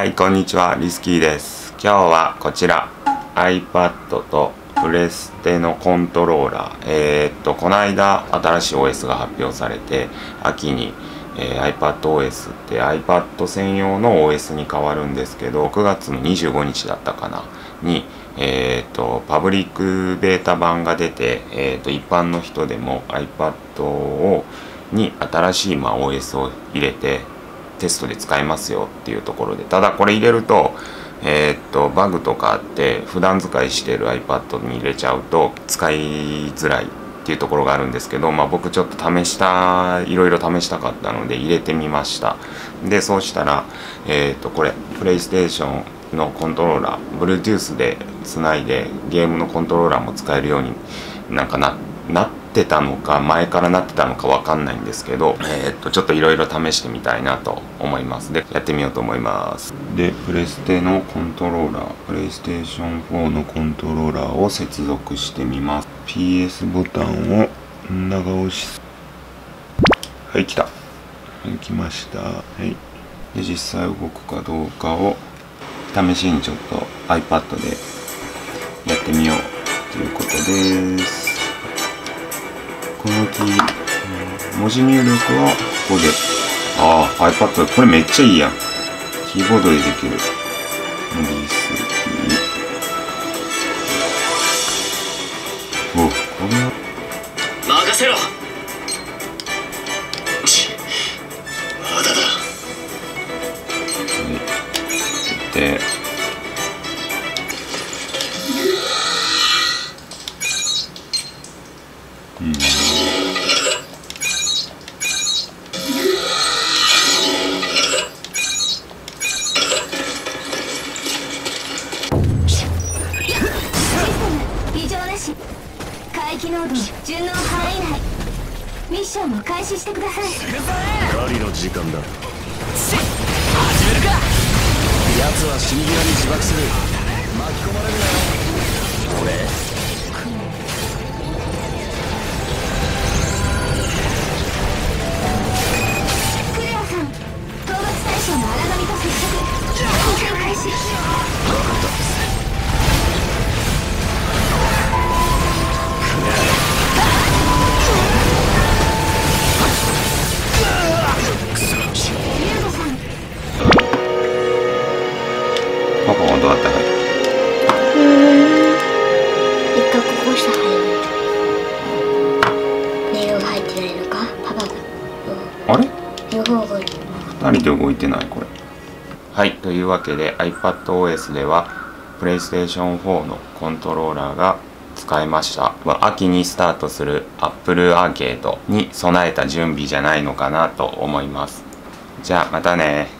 はいこんにちは。リスキーです。今日はこちら。iPad とプレステのコントローラー。えー、っとこの間新しい OS が発表されて秋に、えー、iPadOS って iPad 専用の OS に変わるんですけど6月の25日だったかな？にえーと、パブリックベータ版が出て、えーと、一般の人でも iPad をに新しい、まあ、OS を入れてテストで使えますよっていうところでただこれ入れると,、えー、っとバグとかあって普段使いしてる iPad に入れちゃうと使いづらいっていうところがあるんですけど、まあ、僕ちょっと試したいろいろ試したかったので入れてみました。でそうしたら、えー、っとこれプレイステーションのコントローラー Bluetooth でつないでゲームのコントローラーも使えるようになんかななってってたのか前からなってたのかわかんないんですけど、えー、っとちょっといろいろ試してみたいなと思います。でやってみようと思います。でプレステのコントローラープレイステーション4のコントローラーを接続してみます。PS ボタンを長押しはい来た。はい来ました。はい。で実際動くかどうかを試しにちょっと iPad でやってみようということです。文字入力はここで。ああ、iPad、これめっちゃいいやん。キーボードでできる。リスキー。お、これは。任せろまだだ。はい。で、海域濃度順応範囲内。ミッションを開始してください。狩りの時間だ。始めるか。奴は死に際に自爆するどうだったかいうん。一回ここした入るネイルが入ってない。のかパパがあれ？両方動いて2人で動いてないこれ。はい。というわけで iPadOS では PlayStation4 のコントローラーが使えました。秋にスタートする Apple アーケードに備えた準備じゃないのかなと思います。じゃあまたね。